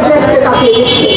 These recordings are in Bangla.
Deus que está feliz.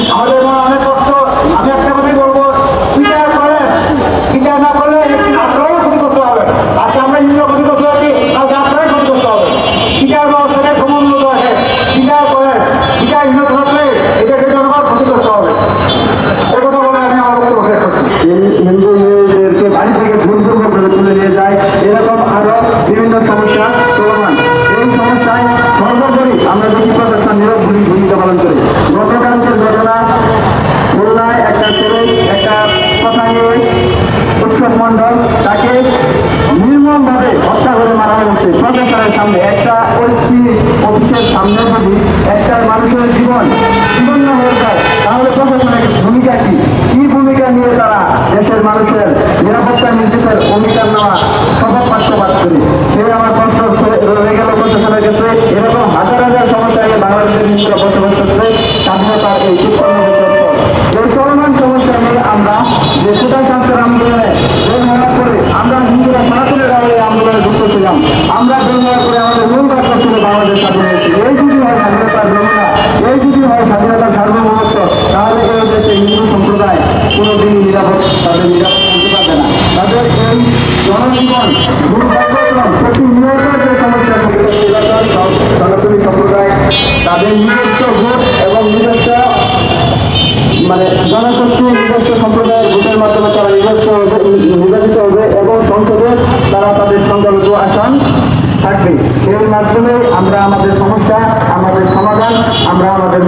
alema ছেলেই একটা শতাঙ্গের উৎসব মণ্ডল তাকে নির্মমভাবে হত্যা করে মারা হয়েছে। সরকারের সামনে একটা ওসি অফিসের সামনে যদি একটা মানুষের জীবন জীবন না হয়ে যায়, তাহলে প্রশাসনের ভূমিকা কি? কি ভূমিকা নিয়ে তারা দেশের মানুষের নিরাপত্তা নির্দেশের অঙ্গীকার নেওয়া সবার পার্শ্বপাত করি? সেই আমার প্রশ্ন রয়ে গেল, প্রশাসনের ক্ষেত্রে এরকম হাজার হাজার সমস্যা বাংলাদেশের বসবাস করছে। মাধ্যমে আমরা আমাদের সমস্যা আমাদের সমাধান আমরা আমাদের